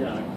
Yeah.